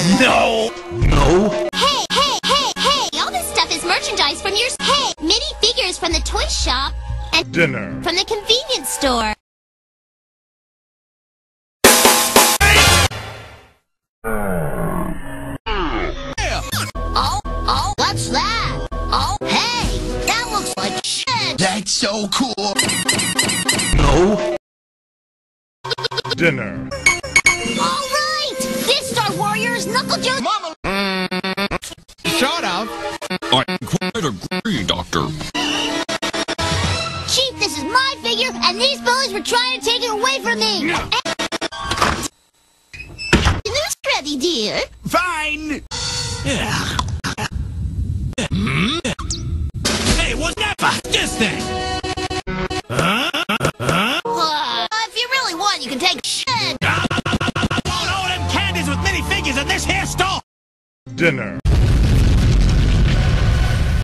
No! No! Hey, hey, hey, hey! All this stuff is merchandise from your... Hey, mini figures from the toy shop and Dinner. from the convenience store. Oh, oh, what's that? Oh, hey, that looks like shit. That's so cool. No! Dinner. Knuckle Joe's... Mama. Shut up. I quite agree, Doctor. Chief, this is my figure, and these bullies were trying to take it away from me. This ready, dear. Fine. Hmm? Hey, what's that? for? This thing. Here store. Dinner.